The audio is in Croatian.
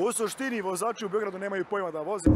U suštini vozači u Beogradu nemaju pojma da voze.